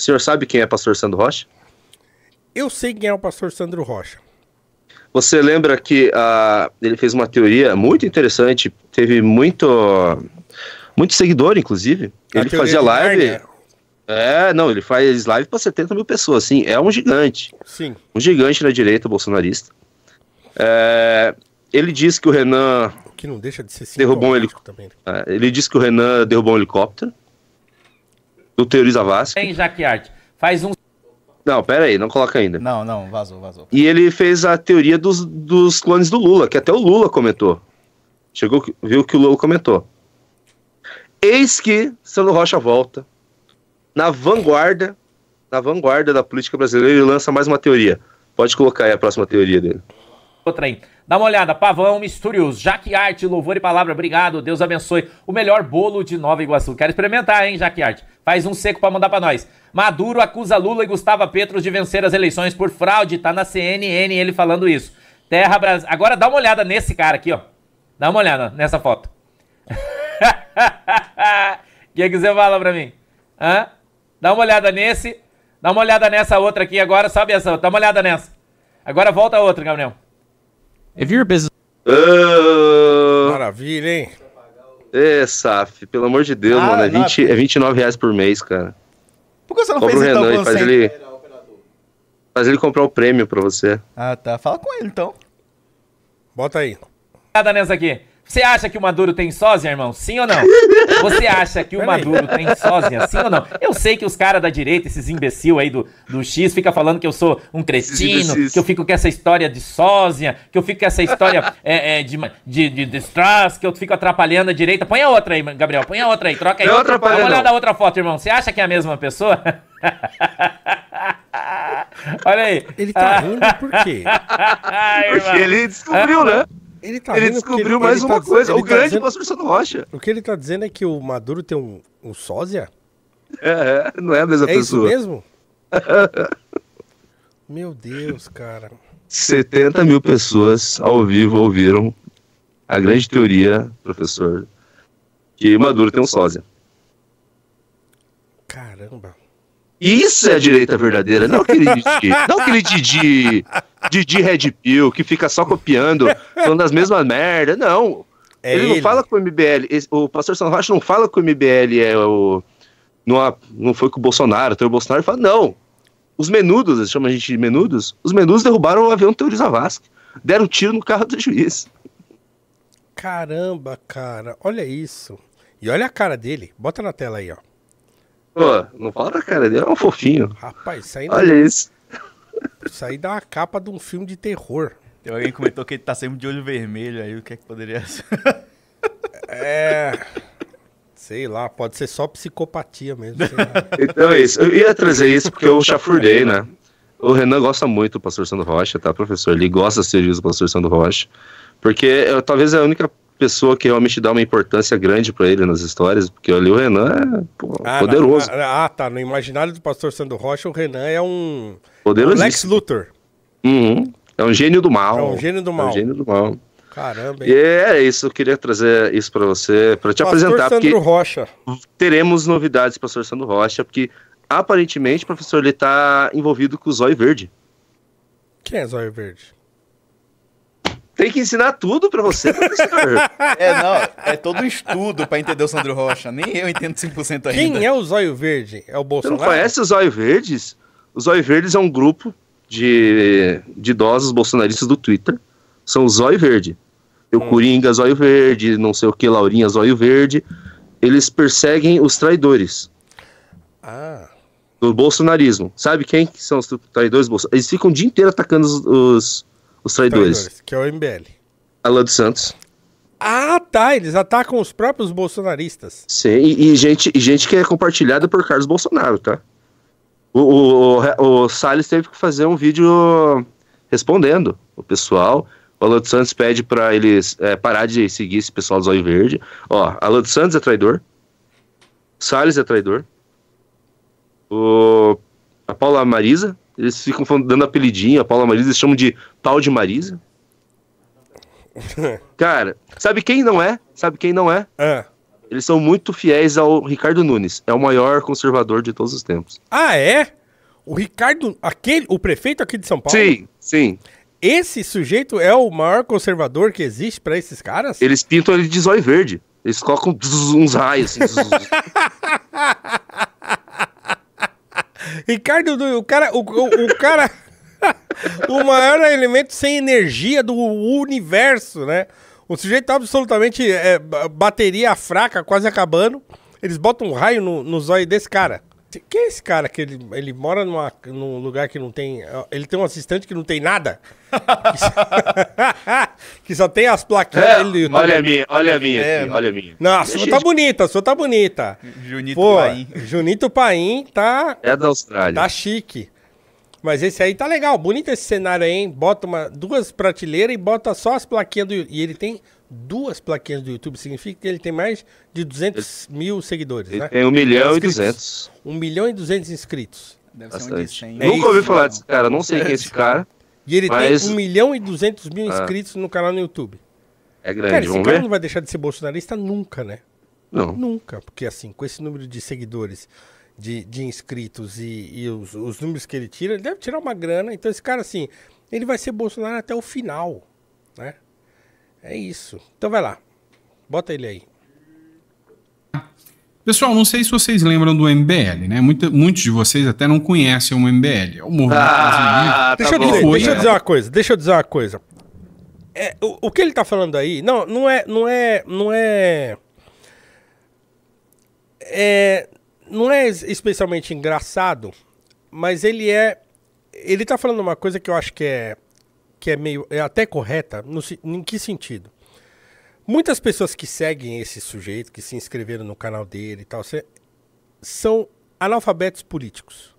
O senhor sabe quem é pastor Sandro Rocha? Eu sei quem é o pastor Sandro Rocha. Você lembra que ah, ele fez uma teoria muito interessante, teve muito, muito seguidor, inclusive. A Ele fazia live. É, não, ele faz live para 70 mil pessoas, assim, é um gigante. Sim. Um gigante na direita bolsonarista. É, ele disse que o Renan. O que não deixa de ser Derrubou um né? é, ele disse que o Renan derrubou um helicóptero. Do Teoriza Vasco. Hein, Jaquiarte? Faz um Não, pera aí, não coloca ainda. Não, não, vazou, vazou. E ele fez a teoria dos, dos clones do Lula, que até o Lula comentou. Chegou, viu que o Lula comentou. Eis que Sandro Rocha volta na vanguarda, na vanguarda da política brasileira e lança mais uma teoria. Pode colocar aí a próxima teoria dele. Outra aí. Dá uma olhada, Pavão, Misturios, Jaquiarte, louvor e palavra, obrigado, Deus abençoe. O melhor bolo de Nova Iguaçu. Quero experimentar, hein, Jaquiarte? Faz um seco pra mandar pra nós. Maduro acusa Lula e Gustavo Petros de vencer as eleições por fraude. Tá na CNN ele falando isso. Terra Brasil. Agora dá uma olhada nesse cara aqui, ó. Dá uma olhada nessa foto. O que, que você fala pra mim? Hã? Dá uma olhada nesse. Dá uma olhada nessa outra aqui agora. Sobe essa. Dá uma olhada nessa. Agora volta a outra, Gabriel. If you're a business Ah, Maravilha, hein? É, Saf, pelo amor de Deus, Ah, mano. É, não, 20, é 29 reais por mês, cara. Por que você não Compra o fez então Renan e quando faz ele. Faz ele comprar o prêmio pra você. Ah, tá. Fala com ele então. Bota aí. olhada nessa aqui. Você acha que o Maduro tem sósia, irmão? Sim ou não? Você acha que o. Maduro tem sósia? Sim ou não? Eu sei que os caras da direita, esses imbecil aí do, do X, fica falando que eu sou um cretino, que eu fico com essa história de sósia, que eu fico com essa história é, é, de, de, de, de strass, que eu fico atrapalhando a direita. Põe a outra aí, Gabriel. Põe a outra aí. Troca aí. Não Dá atrapalha, uma olhada não. a outra foto, irmão. Você acha que é a mesma pessoa? Olha aí. Ele tá rindo por quê? Ai, Porque ele descobriu, né? Ele tá Ele descobriu ele- mais ele uma tá- coisa. O tá grande dizendo- pastor Sandro Rocha. O que ele tá dizendo é que o Maduro tem um, um sósia? É, é, não é a mesma É isso pessoa. mesmo? Meu Deus, cara. 70 mil pessoas ao vivo ouviram a grande teoria, professor, que Maduro tem um sósia. Caramba. Isso é a direita verdadeira, não aquele Didi, não aquele Didi, Didi Red Pill, que fica só copiando, falando as mesmas merdas, não. É ele, ele. não fala com o MBL, o pastor São Rocha não fala que o MBL é o... Não, não foi com o Bolsonaro, tem o Bolsonaro, fala, não. Os menudos, eles chamam a gente de menudos, os menudos derrubaram o avião Teori Zavascki, deram um tiro no carro do juiz. Caramba, cara. Olha isso. E olha a cara dele. Bota na tela aí, ó. Pô, não fala da cara dele, é um fofinho. Rapaz, isso aí, Olha isso. Isso aí dá a capa de um filme de terror. Tem alguém que comentou que ele tá sempre de olho vermelho aí, o que é que poderia ser? É. Sei lá, pode ser só psicopatia mesmo. Então é isso. Eu ia trazer isso porque eu chafurdei, né? O Renan gosta muito do pastor Sandro Rocha, tá, professor? Ele gosta das teorias do pastor Sandro Rocha. Porque eu, talvez é a única pessoa que realmente dá uma importância grande pra ele nas histórias, porque ali o Renan é pô, Ah, poderoso. na- na- ah, tá. No imaginário do pastor Sandro Rocha, o Renan é um. Poderosíssimo. Lex Luthor. Uhum. É um gênio do mal. É um gênio do É mal. um gênio do mal. Caramba, hein? E é isso, eu queria trazer isso pra você, pra te pastor apresentar, Sandro porque Rocha. teremos novidades pastor Sandro Rocha, porque aparentemente, professor, ele tá envolvido com o Zóio Verde. Quem é Zóio Verde? Tem que ensinar tudo pra você, professor. É, não, é todo um estudo pra entender o Sandro Rocha. Nem eu entendo 100% ainda. Quem é o Zóio Verde? É o Você não Bolsonaro? conhece os Zóio Verdes? Os Zóio Verdes é um grupo de, de idosos bolsonaristas do Twitter. São os Zóio Verde. O Coringa, Zóio Verde, não sei o que, Laurinha, Zóio Verde. Eles perseguem os traidores Ah, do bolsonarismo. Sabe quem que são os traidores do Bolsonaro? Eles ficam o dia inteiro atacando os, os, os traidores. traidores, que é o MBL. Alan dos Santos. Ah, tá. Eles atacam os próprios bolsonaristas. Sim, e, e gente, e gente que é compartilhada por Carlos Bolsonaro, tá? O, o, o, o Salles teve que fazer um vídeo respondendo o pessoal. O Alan dos Santos pede pra eles é, parar de seguir esse pessoal do Zóio Verde. Ó, Alan dos Santos é traidor. Salles é traidor. O, a Paula Marisa, eles ficam dando apelidinho. A Paula Marisa eles chamam de pau de Marisa. Cara, sabe quem não é? Sabe quem não é? Ah, Eles são muito fiéis ao Ricardo Nunes. É o maior conservador de todos os tempos. Ah, é? O Ricardo, aquele, o prefeito aqui de São Paulo? Sim, sim. Esse sujeito é o maior conservador que existe pra esses caras? Eles pintam ele de zóio verde. Eles colocam uns raios assim. Ricardo, do- o cara, o, o, o cara, o maior elemento sem energia do universo, né? O sujeito tá absolutamente é, ba- bateria fraca, quase acabando. Eles botam um raio no, no zóio desse cara. Quem é esse cara que ele, ele mora numa, num lugar que não tem. Ele tem um assistente que não tem nada? que só tem as plaquinhas É, dele do YouTube. olha a minha, olha a minha É, aqui, olha a minha. Não, a sua tá de- bonita, a sua tá bonita. Junito Pô, Paim. Junito Paim tá, É da Austrália. Tá chique. Mas esse aí tá legal. Bonito esse cenário aí, hein? Bota uma, duas prateleiras e bota só as plaquinhas do YouTube. E ele tem duas plaquinhas do YouTube. Significa que ele tem mais de 200 mil seguidores, Ele né? tem 1 milhão e Inscritos. 200. 1 milhão e 200 inscritos. Deve um de Bastante. 100. É Nunca isso, ouvi falar mano. desse cara, não sei quem é esse cara. E ele Mas- tem 1 milhão e 200 mil Ah. inscritos no canal no YouTube. É Cara, grande, esse vamos cara ver? não vai deixar de ser bolsonarista nunca, né? Não. Nunca. Porque assim, com esse número de seguidores, de, de inscritos e, e os, os números que ele tira, ele deve tirar uma grana. Então esse cara, assim, ele vai ser Bolsonaro até o final, né? É isso. Então vai lá. Bota ele aí. Pessoal, não sei se vocês lembram do MBL, né? Muita- muitos de vocês até não conhecem o MBL. É o movimento brasileiro. Ah, Deixa, tá eu bom. dizer, deixa eu dizer uma coisa, deixa eu dizer uma coisa. É, o, o que ele tá falando aí, não, não é, não é, não é, é, não é es- especialmente engraçado, mas ele é, ele tá falando uma coisa que eu acho que é, que é meio, é até correta, no, em que sentido? Muitas pessoas que seguem esse sujeito, que se inscreveram no canal dele e tal, são analfabetos políticos.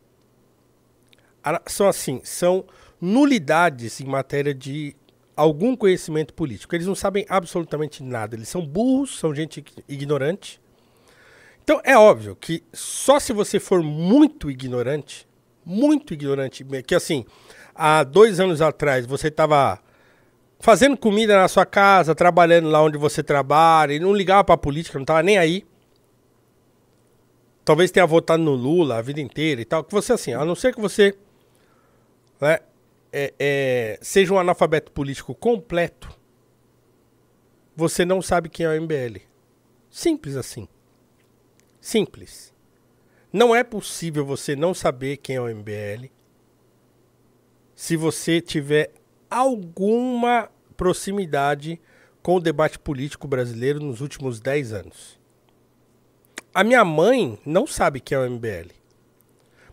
São assim, são nulidades em matéria de algum conhecimento político. Eles não sabem absolutamente nada. Eles são burros, são gente ig- ignorante. Então é óbvio que só se você for muito ignorante, muito ignorante, que assim, há dois anos atrás você estava fazendo comida na sua casa, trabalhando lá onde você trabalha, e não ligava pra política, não tava nem aí. Talvez tenha votado no Lula a vida inteira e tal. Que você, assim, a não ser que você né, é- é, seja um analfabeto político completo, você não sabe quem é o MBL. Simples assim. Simples. Não é possível você não saber quem é o MBL se você tiver alguma proximidade com o debate político brasileiro nos últimos 10 anos. A minha mãe não sabe quem é o MBL.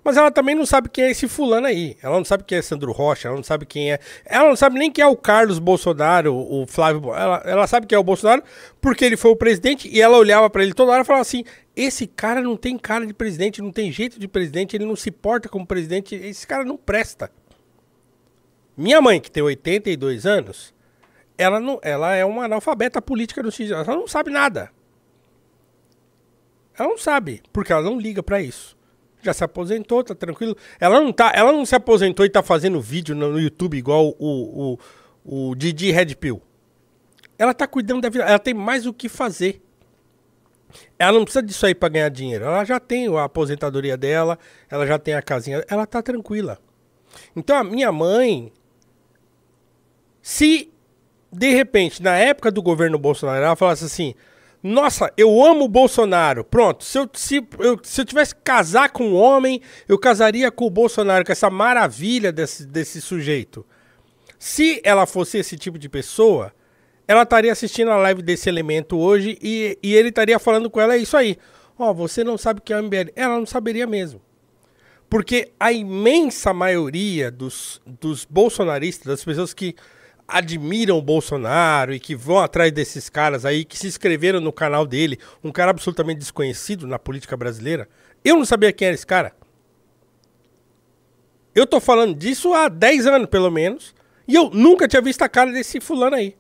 Mas ela também não sabe quem é esse fulano aí. Ela não sabe quem é Sandro Rocha, ela não sabe quem é. Ela não sabe nem quem é o Carlos Bolsonaro, o Flávio. Ela, ela sabe quem é o Bolsonaro porque ele foi o presidente e ela olhava pra ele toda hora e falava assim: esse cara não tem cara de presidente, não tem jeito de presidente, ele não se porta como presidente, esse cara não presta. Minha mãe, que tem 82 anos, ela, não, ela é uma analfabeta política no sentido. Ela não sabe nada. Ela não sabe, porque ela não liga pra isso. Já se aposentou, tá tranquilo. Ela não, tá, ela não se aposentou e tá fazendo vídeo no, no YouTube igual o, o, o Didi Red Pill. Ela tá cuidando da vida. Ela tem mais o que fazer. Ela não precisa disso aí pra ganhar dinheiro. Ela já tem a aposentadoria dela, ela já tem a casinha. Ela tá tranquila. Então a minha mãe, se de repente, na época do governo Bolsonaro, ela falasse assim: Nossa, eu amo o Bolsonaro. Pronto, se eu, se, eu, se eu tivesse que casar com um homem, eu casaria com o Bolsonaro, com essa maravilha desse, desse sujeito. Se ela fosse esse tipo de pessoa, ela estaria assistindo a live desse elemento hoje e, e ele estaria falando com ela é isso aí. Ó, você não sabe o que é o MBL. Ela não saberia mesmo. Porque a imensa maioria dos, dos bolsonaristas, das pessoas que admiram o Bolsonaro e que vão atrás desses caras aí, que se inscreveram no canal dele, um cara absolutamente desconhecido na política brasileira, eu não sabia quem era esse cara. Eu tô falando disso há 10 anos, pelo menos, e eu nunca tinha visto a cara desse fulano aí.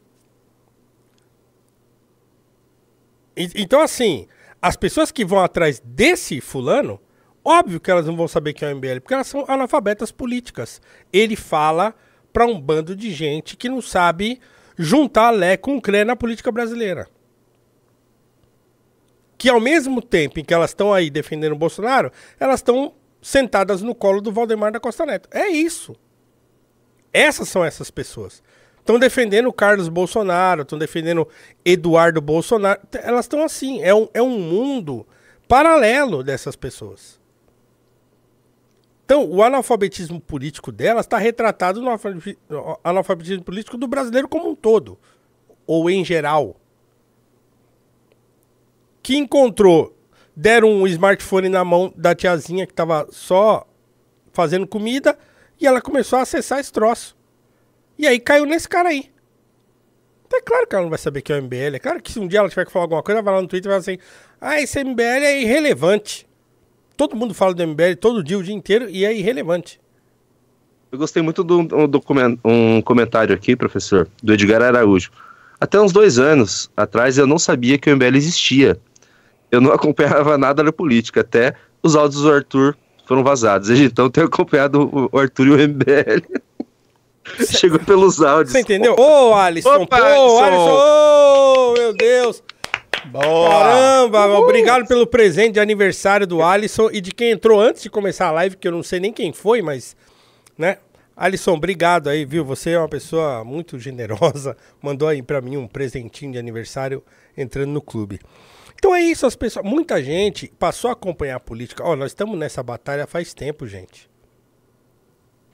E- Então, assim, as pessoas que vão atrás desse fulano, óbvio que elas não vão saber quem é o MBL, porque elas são analfabetas políticas. Ele fala pra um bando de gente que não sabe juntar Lé com Cré na política brasileira. que ao mesmo tempo em que elas estão aí defendendo o Bolsonaro, elas estão sentadas no colo do Valdemar da Costa Neto. É isso. Essas são essas pessoas. Estão defendendo Carlos Bolsonaro, estão defendendo Eduardo Bolsonaro. Elas estão assim. É um, é um mundo paralelo dessas pessoas. Então, o analfabetismo político delas está retratado no analfabetismo político do brasileiro como um todo, ou em geral. Que encontrou, deram um smartphone na mão da tiazinha que estava só fazendo comida e ela começou a acessar esse troço. E aí caiu nesse cara aí. Então é claro que ela não vai saber que é o MBL. É claro que se um dia ela tiver que falar alguma coisa, ela vai lá no Twitter e vai assim: ah, esse MBL é irrelevante. Todo mundo fala do MBL todo dia, o dia inteiro, e é irrelevante. Eu gostei muito de um, um comentário aqui, professor, do Edgar Araújo. Até uns dois anos atrás eu não sabia que o MBL existia. Eu não acompanhava nada da política, até os áudios do Arthur foram vazados. Desde então eu tenho acompanhado o Arthur e o MBL. Chegou pelos áudios. Você entendeu? Ô, Alisson, Opa, pô, Alisson. Ô, meu Deus. Boa! Caramba, obrigado pelo presente de aniversário do Alisson e de quem entrou antes de começar a live, que eu não sei nem quem foi, mas, né? Alisson, obrigado aí, viu? Você é uma pessoa muito generosa. Mandou aí pra mim um presentinho de aniversário entrando no clube. Então é isso, as pessoas. Muita gente passou a acompanhar a política. Ó, nós estamos nessa batalha faz tempo, gente.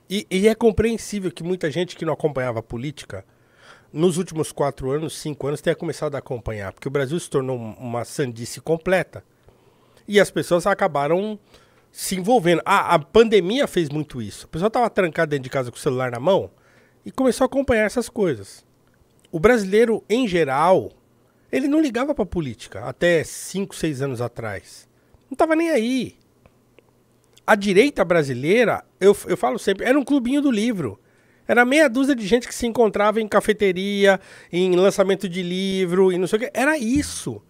E, e é compreensível que muita gente que não acompanhava a política, nos últimos quatro anos, cinco anos, tenha começado a acompanhar. Porque o Brasil se tornou um- uma sandice completa. E as pessoas acabaram se envolvendo. A, a pandemia fez muito isso. A pessoa estava trancada dentro de casa com o celular na mão e começou a acompanhar essas coisas. O brasileiro, em geral, ele não ligava para política até cinco, seis anos atrás. Não estava nem aí. A direita brasileira, eu, eu falo sempre, era um clubinho do livro. Era meia dúzia de gente que se encontrava em cafeteria, em lançamento de livro e não sei o que. Era isso.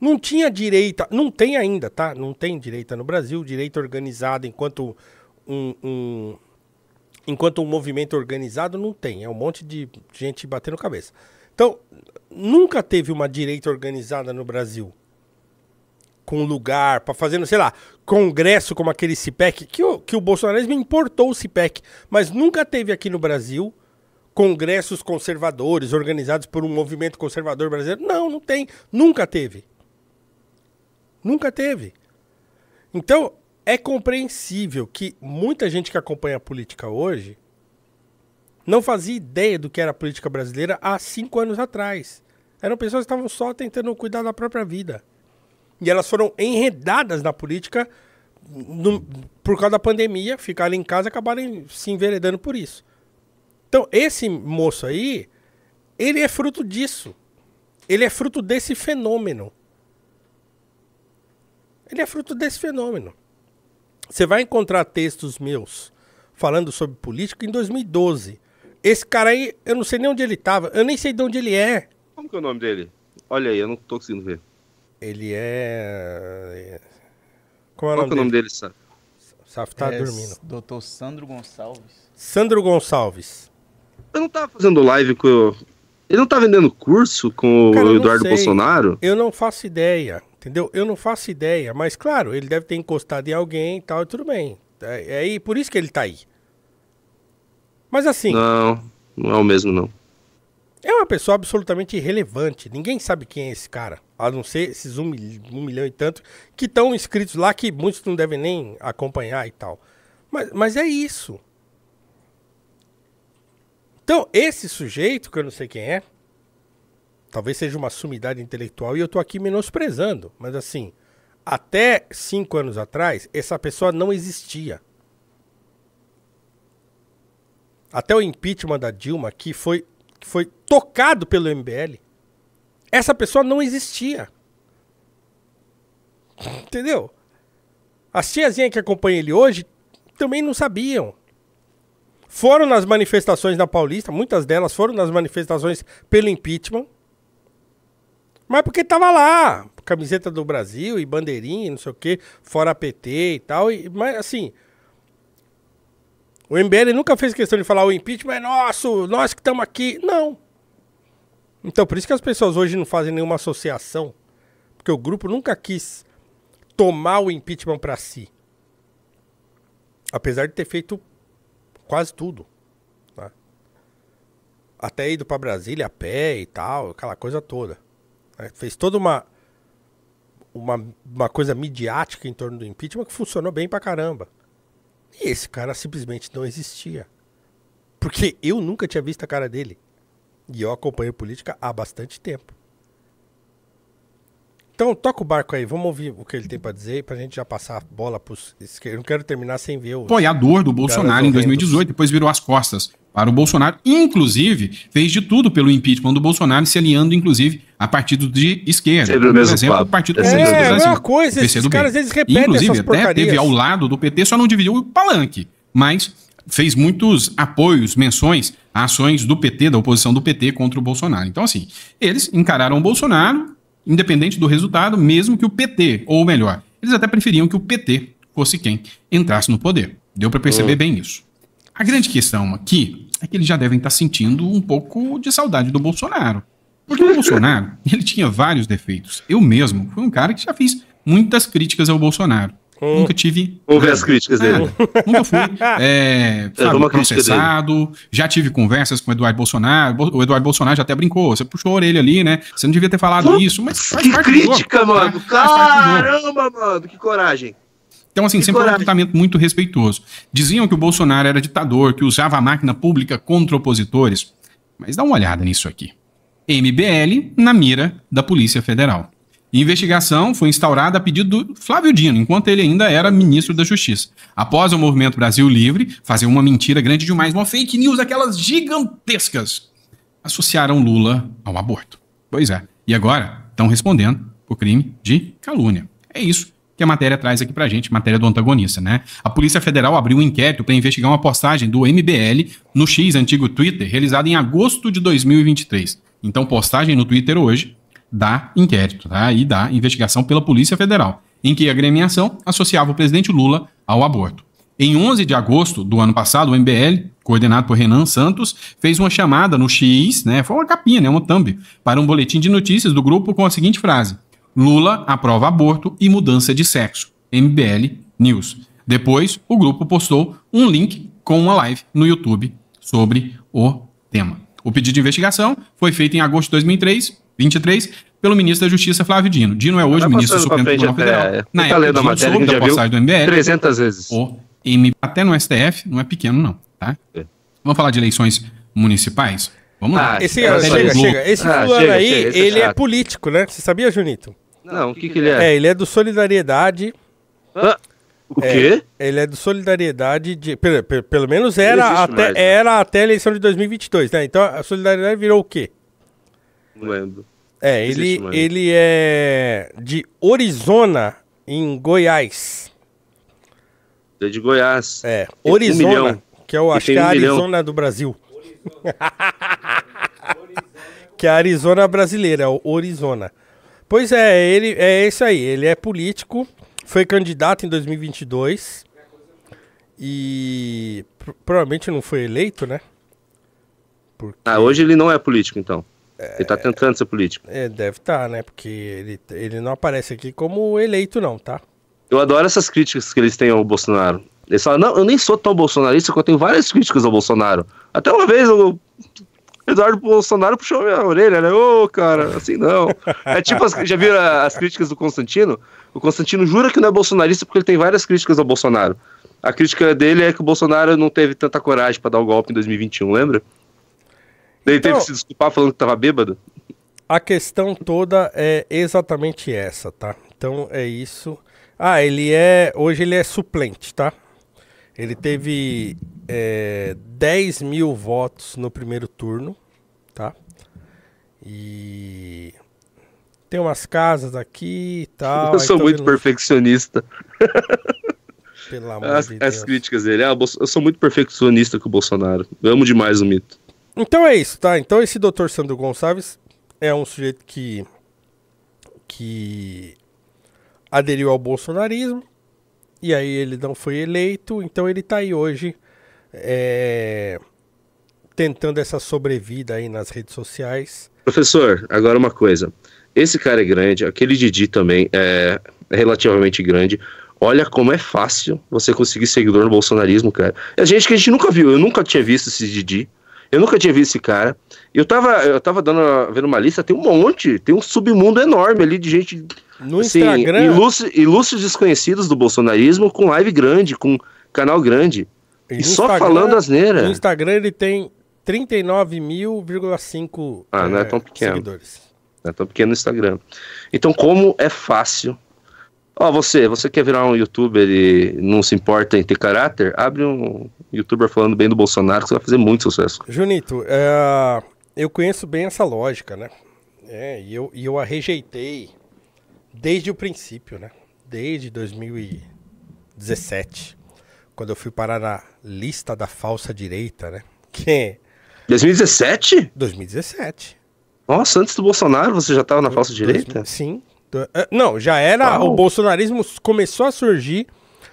Não tinha direita, não tem ainda, tá? Não tem direita no Brasil, direita organizada enquanto um, um- enquanto um movimento organizado não tem. É um monte de gente batendo cabeça. Então, nunca teve uma direita organizada no Brasil com lugar para fazer, sei lá, congresso como aquele CIPEC, que o, que o bolsonarismo importou o CIPEC, mas nunca teve aqui no Brasil congressos conservadores organizados por um movimento conservador brasileiro. Não, não tem. Nunca teve. Nunca teve. Então, é compreensível que muita gente que acompanha a política hoje não fazia ideia do que era a política brasileira há cinco anos atrás. Eram pessoas que estavam só tentando cuidar da própria vida. E elas foram enredadas na política no- por causa da pandemia, ficaram em casa e acabaram se enveredando por isso. Então, esse moço aí, ele é fruto disso. Ele é fruto desse fenômeno. Ele é fruto desse fenômeno. Você vai encontrar textos meus falando sobre política em 2012. Esse cara aí, eu não sei nem onde ele estava, eu nem sei de onde ele é. Como que é o nome dele? Olha aí, eu não tô conseguindo ver. Ele é. Como é Qual é o nome dele? dele, sabe? Saf tá É, dormindo. Doutor Sandro Gonçalves. Sandro Gonçalves. Eu não tava fazendo live com. o- Ele não tá vendendo curso com Cara, o Eduardo. Bolsonaro? Eu não faço ideia, entendeu? Eu não faço ideia, mas claro, ele deve ter encostado em alguém e tal, e tudo bem. É, é aí, por isso que ele tá aí. Mas assim, Não, não é o mesmo, não. É uma pessoa absolutamente irrelevante. Ninguém sabe quem é esse cara. A não ser esses um, mil- um milhão e tanto que estão inscritos lá, que muitos não devem nem acompanhar e tal. Mas, mas é isso. Então, esse sujeito, que eu não sei quem é, talvez seja uma sumidade intelectual e eu tô aqui menosprezando, mas assim, até cinco anos atrás, essa pessoa não existia. Até o impeachment da Dilma, que foi, que foi tocado pelo MBL, essa pessoa não existia. Entendeu? As tiazinhas que acompanham ele hoje também não sabiam. Foram nas manifestações na Paulista, muitas delas foram nas manifestações pelo impeachment. Mas porque tava lá, camiseta do Brasil e bandeirinha, não sei o quê, fora PT e tal. E, mas assim, o MBL nunca fez questão de falar o impeachment é nosso, nós que estamos aqui. Não. Então por isso que as pessoas hoje não fazem nenhuma associação Porque o grupo nunca quis tomar o impeachment pra si. Apesar de ter feito quase tudo. tá? Até ido pra Brasília a pé e tal, aquela coisa toda. né? Fez toda uma, uma, uma coisa midiática em torno do impeachment que funcionou bem pra caramba. E esse cara simplesmente não existia. Porque eu nunca tinha visto a cara dele. E eu acompanho política há bastante tempo. Então, toca o barco aí, vamos ouvir o que ele tem pra dizer pra gente já passar a bola pros esquerdos. Eu não quero terminar sem ver o. apoiador do Bolsonaro em horrendos. 2018, depois virou as costas para o Bolsonaro, inclusive fez de tudo pelo impeachment do Bolsonaro, se alinhando inclusive a partidos de esquerda, Sempre o como, por exemplo, o Partido É Comunista sempre do a Brasil, mesma coisa, o esses caras, eles repetem Inclusive, até porcarias. teve ao lado do PT, só não dividiu o palanque, mas fez muitos apoios, menções a ações do PT, da oposição do PT contra o Bolsonaro. Então, assim, eles encararam o Bolsonaro, independente do resultado, mesmo que o PT, ou melhor, eles até preferiam que o PT fosse quem entrasse no poder. Deu para perceber bem isso. A grande questão aqui é que eles já devem estar sentindo um pouco de saudade do Bolsonaro. Porque o Bolsonaro, ele tinha vários defeitos. Eu mesmo fui um cara que já fiz muitas críticas ao Bolsonaro. Nunca tive. Ver as críticas dele. nada. Nunca fui é, sabe, processado. Já tive conversas com o Eduardo Bolsonaro. O Eduardo Bolsonaro já até brincou. Você puxou a orelha ali, né? Você não devia ter falado isso. Mas Que jogo, crítica, tá? mano. Caramba, mano. Que coragem. Então, assim, Que sempre foi um coragem. tratamento muito respeitoso. Diziam que o Bolsonaro era ditador, que usava a máquina pública contra opositores. Mas dá uma olhada nisso aqui. MBL na mira da Polícia Federal. Investigação foi instaurada a pedido do Flávio Dino, enquanto ele ainda era ministro da Justiça. Após o movimento Brasil Livre fazer uma mentira grande demais, uma fake news, aquelas gigantescas, associaram Lula ao aborto. Pois é. E agora estão respondendo por crime de calúnia. É isso que a matéria traz aqui pra gente, matéria do antagonista, né? A Polícia Federal abriu um inquérito para investigar uma postagem do MBL no X antigo Twitter, realizada em agosto de 2023. Então, postagem no Twitter hoje dá inquérito, tá? E dá investigação pela Polícia Federal, em que a agremiação associava o presidente Lula ao aborto. Em 11 de agosto do ano passado, o MBL, coordenado por Renan Santos, fez uma chamada no X, né? Foi uma capinha, né? Uma thumb, para um boletim de notícias do grupo com a seguinte frase: Lula aprova aborto e mudança de sexo. MBL News. Depois, o grupo postou um link com uma live no YouTube sobre o tema. O pedido de investigação foi feito em agosto de 2003, 23, pelo ministro da Justiça Flávio Dino. Dino é hoje ministro do Supremo Tribunal Federal. Na tá época, lendo a Dino matéria soube da postagem do MBL. 300 vezes. O M, até no STF, não é pequeno não, tá? É. Vamos falar de eleições municipais? Vamos lá. Ah, Esse, É, chega, chega. Esse Ah, fulano chega, aí, chega, esse é ele é chato. político, né? Você sabia, Junito? Não, o que que ele É, é? ele é do Solidariedade. Ah, o É, quê? Ele é do Solidariedade de. Pelo, pelo- menos era até, mais, né? era até a eleição de 2022, né? Então a Solidariedade virou o quê? Não lembro. É, ele, ele é de Orizona, em Goiás. É de Goiás. É, um Orizona, milhão. que eu acho que é a um milhão. Arizona do Brasil. que é a Arizona brasileira, é o Orizona. Pois é, ele é isso aí, ele é político, foi candidato em 2022 e pro- provavelmente não foi eleito, né? Porque Ah, hoje ele não é político, então. Ele tá tentando ser político. é, deve estar, né? Porque ele, ele não aparece aqui como eleito não, tá? Eu adoro essas críticas que eles têm ao Bolsonaro. Eles falam, não, eu nem sou tão bolsonarista que eu tenho várias críticas ao Bolsonaro. Até uma vez o Eduardo Bolsonaro puxou minha orelha, né? Ô, cara, assim não. É tipo, as- já viram as críticas do Constantino? O Constantino jura que não é bolsonarista porque ele tem várias críticas ao Bolsonaro. A crítica dele é que o Bolsonaro não teve tanta coragem pra dar o golpe em 2021, lembra? Ele teve Então- que se desculpar falando que tava bêbado. A questão toda é exatamente essa, tá? Então é isso. Ah, ele é. Hoje ele é suplente, tá? Ele teve é, 10 mil votos no primeiro turno, tá? E. Tem umas casas aqui e tal. eu sou então muito perfeccionista. Pelo amor As, de as Deus. críticas dele. Ah, eu sou muito perfeccionista com o Bolsonaro. Eu amo demais o mito. Então é isso, tá? Então esse Dr. Sandro Gonçalves é um sujeito que que aderiu ao bolsonarismo e aí ele não foi eleito, então ele tá aí hoje é, tentando essa sobrevida aí nas redes sociais. Professor, agora uma coisa. Esse cara é grande, aquele Didi também é, relativamente grande. Olha como é fácil você conseguir seguidor no bolsonarismo, cara. É gente que a gente nunca viu, eu nunca tinha visto esse Didi. Eu nunca tinha visto esse cara. Eu tava, eu tava dando, vendo uma lista, tem um monte, tem um submundo enorme ali de gente No assim, Instagram. ilustre- ilustres desconhecidos do bolsonarismo com live grande, com canal grande. E só falando asneira. No Instagram ele tem 39.000,5 Ah, não é eh, tão pequeno. seguidores. né? Tão pequeno no Instagram. Então, como é fácil. Ó, você, você quer virar um youtuber e não se importa em ter caráter? Abre um youtuber falando bem do Bolsonaro que você vai fazer muito sucesso. Junito, eh, eu conheço bem essa lógica, né? É, e eu, e eu a rejeitei desde o princípio, né? Desde 2017, quando eu fui parar na lista da falsa direita, né? Que 2017? 2017. Nossa, antes do Bolsonaro você já estava na falsa direita? Sim. Do- eh, Não, já era. Uau. O bolsonarismo começou a surgir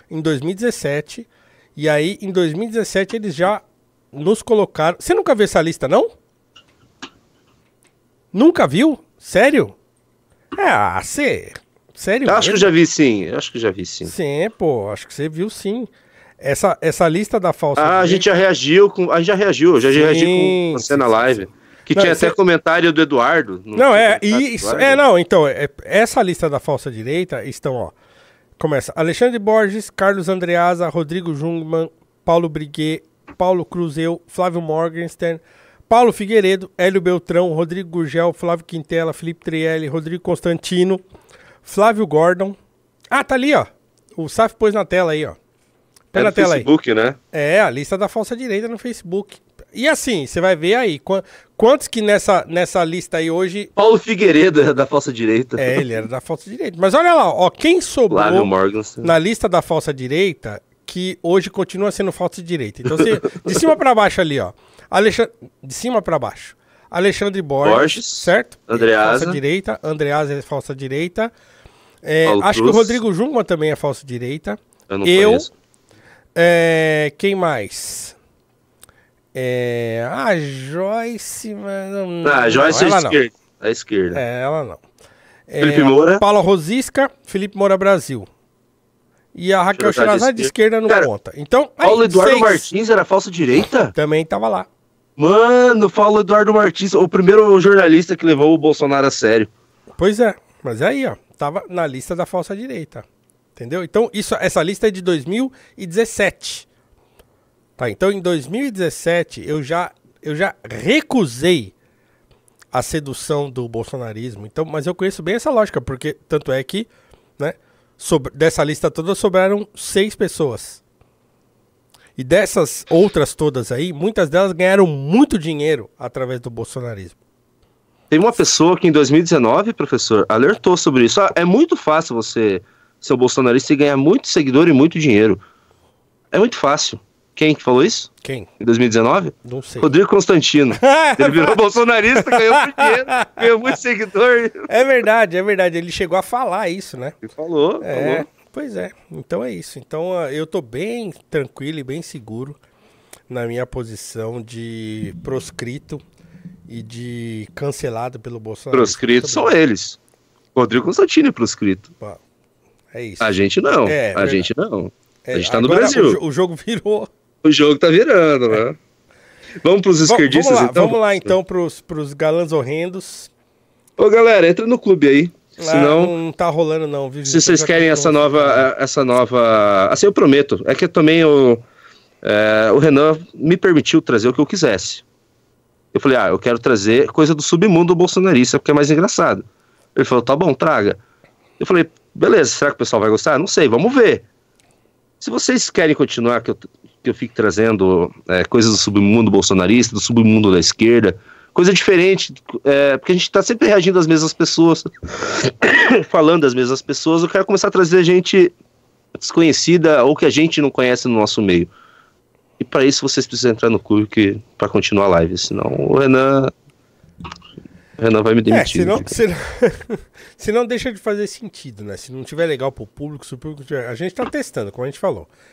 em 2017. E aí, em 2017, eles já nos colocaram. Você nunca viu essa lista, não? Nunca viu? Sério? É, ah, você. Sério? Eu acho que eu mesmo? já vi sim, eu acho que já vi sim. Sim, pô, acho que você viu sim. Essa, essa lista da falsa. Ah, a gente já reagiu com. A gente já reagiu, eu já Sim, reagi com você na live. Que Não, tinha até comentário do Eduardo. Não, é, do isso, Eduardo? é, não, então, é, essa lista da falsa direita estão, ó, começa Alexandre Borges, Carlos Andreasa, Rodrigo Jungmann, Paulo Briguet, Paulo Cruzeu, Flávio Morgenstern, Paulo Figueiredo, Hélio Beltrão, Rodrigo Gurgel, Flávio Quintela, Felipe Trielli, Rodrigo Constantino, Flávio Gordon. Ah, tá ali, ó, o Saf pôs na tela aí, ó. Põe É na tela aí. Facebook, né? É, a lista da falsa direita no Facebook. E assim, você vai ver aí, qua- quantos que nessa, nessa lista aí hoje Paulo Figueiredo é da falsa direita. é, ele era da falsa direita. Mas olha lá, ó, quem sobrou na lista da falsa direita que hoje continua sendo falsa direita. Então, você, de cima pra baixo ali, ó. Alexandre, de cima pra baixo. Alexandre Borges, Borges, certo? Andreasa. Falsa direita. Andreasa é falsa direita. É, acho que Cruz. o Rodrigo Jungmann também é falsa direita. Eu não eu-. É, quem mais? É, a Joyce, mas não, Ah, a Joyce é não. esquerda. À esquerda. É, ela não. É, Felipe Moura. Paula Rosisca, Felipe Moura Brasil. E a Raquel Deixa eu botar de Chirazade de esquerda não Cara, conta. Então, aí, Paulo Eduardo seis Martins era falsa direita? também tava lá. Mano, Paulo Eduardo Martins, o primeiro jornalista que levou o Bolsonaro a sério. Pois é, mas aí, ó, tava na lista da falsa direita. Entendeu? Então, isso, essa lista é de 2017. Tá, então em 2017 eu já eu já recusei a sedução do bolsonarismo. Então, mas eu conheço bem essa lógica, porque tanto é que, né, sobre, dessa lista toda sobraram seis pessoas. E dessas outras todas aí, muitas delas ganharam muito dinheiro através do bolsonarismo. Tem uma pessoa que em 2019, professor, alertou sobre isso. Ah, é muito fácil você ser um bolsonarista e ganhar muito seguidor e muito dinheiro. É muito fácil. Quem que falou isso? Quem? Em 2019? Não sei. Rodrigo Constantino. Ele virou bolsonarista, ganhou muito dinheiro, ganhou muito seguidor. É verdade, é verdade. Ele chegou a falar isso, né? Ele falou, É, falou. pois é. Então é isso. Então eu tô bem tranquilo e bem seguro na minha posição de proscrito e de cancelado pelo Bolsonaro. Proscritos são eles. Rodrigo Constantino é proscrito. É isso. A gente não. É, a gente não. É, a gente tá no agora Brasil. O, o jogo virou. O jogo tá virando, né? Vamos pros esquerdistas, vamos lá, então? vamos lá então pros, pros galãs horrendos. Ô, galera, entra no clube aí. Lá Senão, não tá rolando não, viu? se vocês querem essa nova, essa nova... Assim, eu prometo. É que também o, é, o Renan me permitiu trazer o que eu quisesse. Eu falei, ah, eu quero trazer coisa do submundo bolsonarista, porque é mais engraçado. Ele falou, tá bom, traga. Eu falei, beleza, será que o pessoal vai gostar? Não sei, vamos ver. Se vocês querem continuar que eu, que eu fique trazendo é, coisas do submundo bolsonarista, do submundo da esquerda, coisa diferente, é, porque a gente tá sempre reagindo às mesmas pessoas, falando das mesmas pessoas, eu quero começar a trazer gente desconhecida ou que a gente não conhece no nosso meio. E para isso vocês precisam entrar no clube para continuar a live, senão o Renan. Renan vai me É, demitir. senão, senão, senão deixa de fazer sentido, né? Se não tiver legal pro público, se o público tiver... A gente tá testando, como a gente falou.